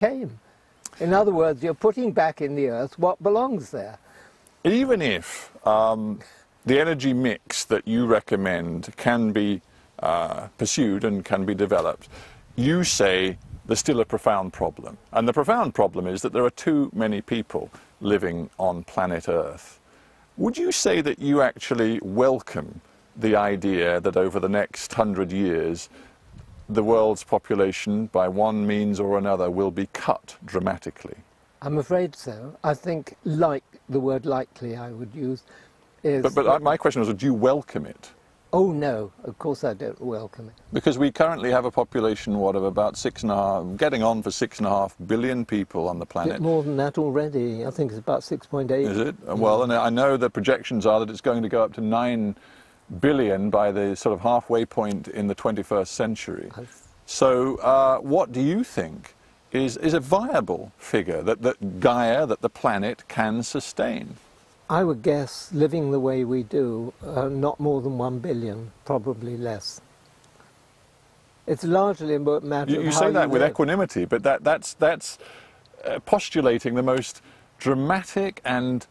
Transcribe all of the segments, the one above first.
came. In other words, you're putting back in the earth what belongs there. Even if um, the energy mix that you recommend can be uh, pursued and can be developed, you say there's still a profound problem. And the profound problem is that there are too many people living on planet Earth. Would you say that you actually welcome the idea that over the next hundred years, the world's population, by one means or another, will be cut dramatically? I'm afraid so. I think like, the word likely I would use, is... But, but my question was, do you welcome it? Oh no, of course I don't welcome it. Because we currently have a population, what, of about six and a half, getting on for six and a half billion people on the planet. Bit more than that already. I think it's about 6.8. Is it? Yeah. Well, and I know the projections are that it's going to go up to nine billion by the sort of halfway point in the 21st century. So, uh, what do you think is, is a viable figure that, that Gaia, that the planet can sustain? I would guess, living the way we do, uh, not more than one billion, probably less. It's largely a matter you, of you say that you with live. equanimity, but that, that's, that's uh, postulating the most dramatic and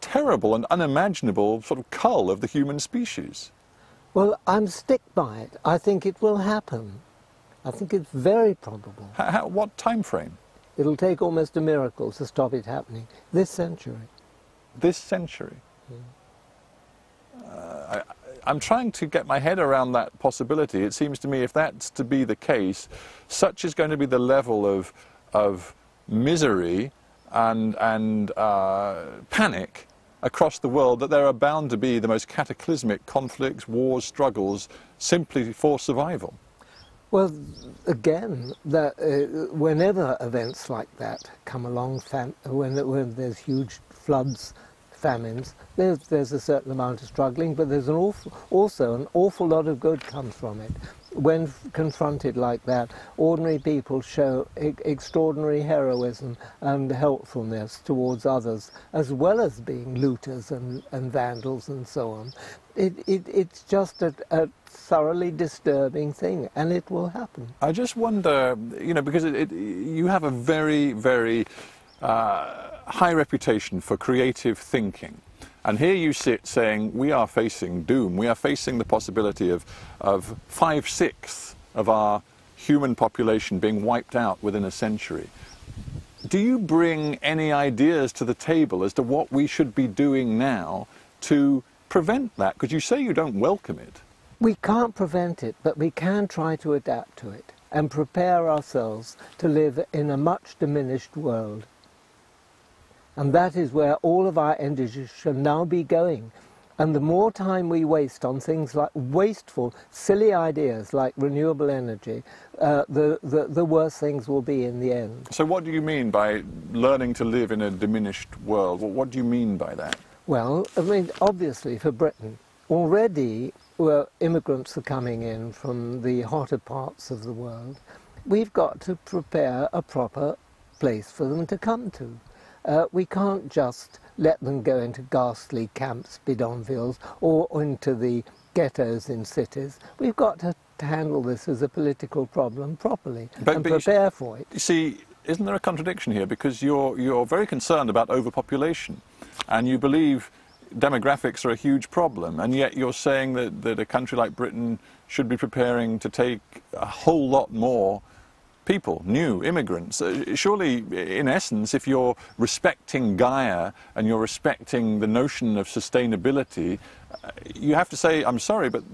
terrible and unimaginable sort of cull of the human species. Well, I'm stick by it. I think it will happen. I think it's very probable. How, how, what time frame? It'll take almost a miracle to stop it happening this century this century. Uh, I, am trying to get my head around that possibility. It seems to me if that's to be the case, such is going to be the level of, of misery and, and uh, panic across the world that there are bound to be the most cataclysmic conflicts, wars, struggles, simply for survival. Well, again, that, uh, whenever events like that come along, when, when there's huge floods, famines, there's, there's a certain amount of struggling, but there's an awful, also an awful lot of good comes from it. When confronted like that, ordinary people show e extraordinary heroism and helpfulness towards others, as well as being looters and, and vandals and so on. It, it, it's just a, a thoroughly disturbing thing, and it will happen. I just wonder, you know, because it, you have a very, very uh, high reputation for creative thinking. And here you sit saying, we are facing doom. We are facing the possibility of, of five-sixths of our human population being wiped out within a century. Do you bring any ideas to the table as to what we should be doing now to prevent that? Because you say you don't welcome it. We can't prevent it, but we can try to adapt to it and prepare ourselves to live in a much diminished world. And that is where all of our energies should now be going. And the more time we waste on things like wasteful, silly ideas like renewable energy, uh, the, the, the worse things will be in the end. So what do you mean by learning to live in a diminished world? What do you mean by that? Well, I mean, obviously for Britain, already well, immigrants are coming in from the hotter parts of the world. We've got to prepare a proper place for them to come to. Uh, we can't just let them go into ghastly camps, bidonvilles, or into the ghettos in cities. We've got to, handle this as a political problem properly but, and but prepare you, for it. You see, isn't there a contradiction here? Because you're, you're very concerned about overpopulation, and you believe demographics are a huge problem, and yet you're saying that, that a country like Britain should be preparing to take a whole lot more people, new immigrants. Uh, surely, in essence, if you're respecting Gaia and you're respecting the notion of sustainability, uh, you have to say, I'm sorry, but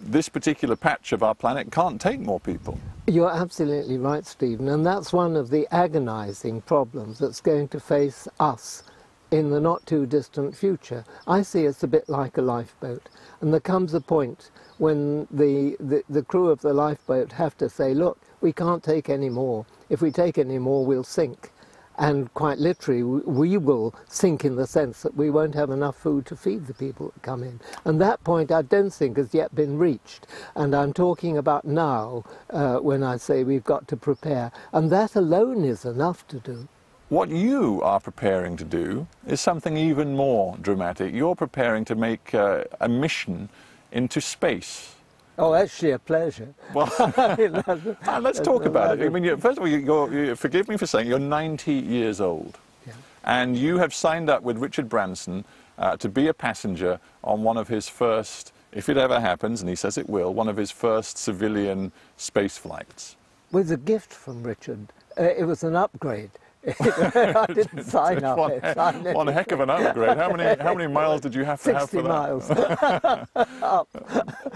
this particular patch of our planet can't take more people. You're absolutely right, Stephen, and that's one of the agonizing problems that's going to face us in the not too distant future. I see it's a bit like a lifeboat, and there comes a point when the, the, the crew of the lifeboat have to say, look, we can't take any more. If we take any more, we'll sink. And quite literally, we will sink in the sense that we won't have enough food to feed the people that come in. And that point I don't think has yet been reached. And I'm talking about now uh, when I say we've got to prepare. And that alone is enough to do. What you are preparing to do is something even more dramatic. You're preparing to make uh, a mission into space Oh, that's sheer pleasure. Well, ah, let's talk about it. I mean, you, first of all, you, you, forgive me for saying you're 90 years old. Yeah. And you have signed up with Richard Branson uh, to be a passenger on one of his first, if it ever happens, and he says it will, one of his first civilian space flights. With a gift from Richard. Uh, it was an upgrade. I didn't sign up. one, it. one heck of an upgrade. How many how many miles did you have to have for that? 60 miles.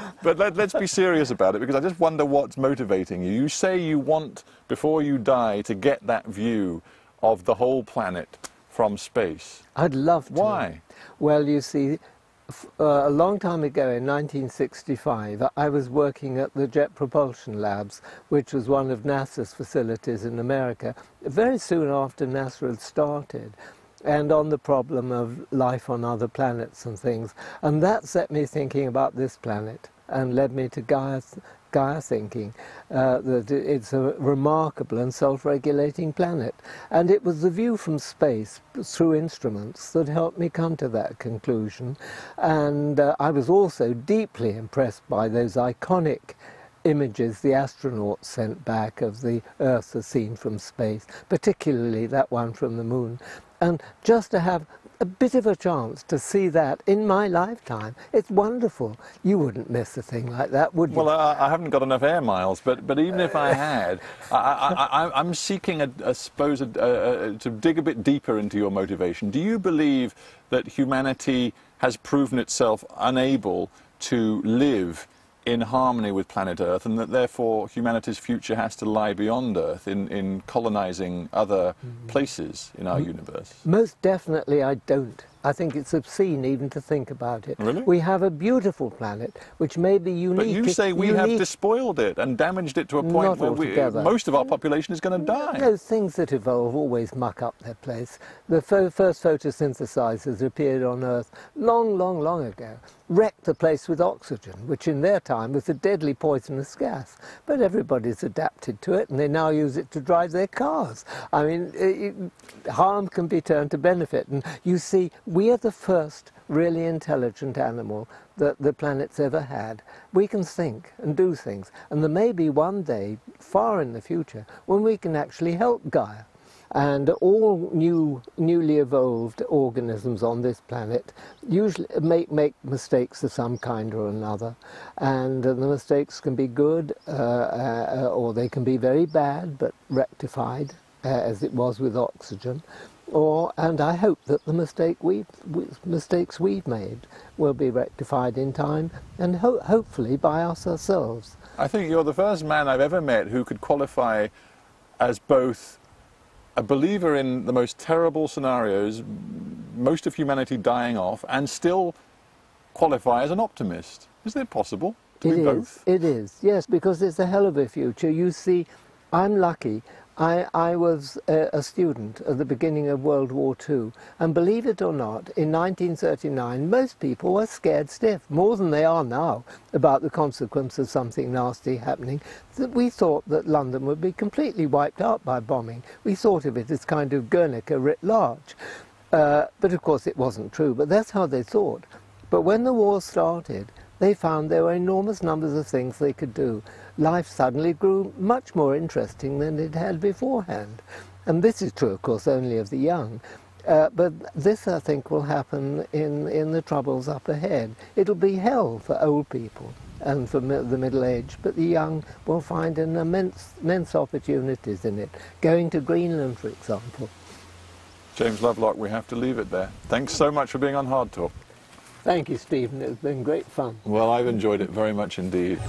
but let, us be serious about it because I just wonder what's motivating you. You say you want before you die to get that view of the whole planet from space. I'd love to. Why? Well, you see, uh, a long time ago in 1965, I was working at the Jet Propulsion Labs, which was one of NASA's facilities in America, very soon after NASA had started, and on the problem of life on other planets and things. And that set me thinking about this planet and led me to Gaia, Gaia thinking uh, that it's a remarkable and self-regulating planet. And it was the view from space through instruments that helped me come to that conclusion. And uh, I was also deeply impressed by those iconic images the astronauts sent back of the Earth as seen from space, particularly that one from the moon. And just to have a bit of a chance to see that in my lifetime. It's wonderful. You wouldn't miss a thing like that, would you? Well, I, I haven't got enough air miles, but, but even if I uh, had, I, am seeking, a, I suppose, a, a, to dig a bit deeper into your motivation. Do you believe that humanity has proven itself unable to live in harmony with planet Earth, and that therefore humanity's future has to lie beyond Earth in, in colonizing other mm. places in our mm. universe? Most definitely, I don't. I think it's obscene even to think about it. Really? We have a beautiful planet which may be unique. But you say we unique. have despoiled it and damaged it to a point where we, most of our population is going to die. No, things that evolve always muck up their place. The first photosynthesizers appeared on Earth long, long, long ago, wrecked the place with oxygen, which in their time was a deadly poisonous gas. But everybody's adapted to it and they now use it to drive their cars. I mean, it, harm can be turned to benefit. And you see, we are the first really intelligent animal that the planet's ever had. We can think and do things, and there may be one day, far in the future, when we can actually help Gaia. And all new, newly evolved organisms on this planet usually make, make mistakes of some kind or another. And uh, the mistakes can be good uh, uh, or they can be very bad but rectified, uh, as it was with oxygen or and I hope that the mistake we mistakes we've made will be rectified in time, and ho hopefully by us ourselves. I think you're the first man I've ever met who could qualify as both a believer in the most terrible scenarios, most of humanity dying off, and still qualify as an optimist. Is it possible to it be is, both? It is, yes, because it's a hell of a future. You see, I'm lucky I, I was a, a, student at the beginning of World War II, and believe it or not, in 1939, most people were scared stiff, more than they are now, about the consequence of something nasty happening. That we thought that London would be completely wiped out by bombing. We thought of it as kind of Guernica writ large. Uh, but of course, it wasn't true, but that's how they thought. But when the war started, they found there were enormous numbers of things they could do life suddenly grew much more interesting than it had beforehand. And this is true, of course, only of the young. Uh, but this, I think, will happen in, in the troubles up ahead. It'll be hell for old people and for mi the middle age, but the young will find an immense, immense opportunities in it. Going to Greenland, for example. James Lovelock, we have to leave it there. Thanks so much for being on Hard Talk. Thank you, Stephen. It's been great fun. Well, I've enjoyed it very much indeed.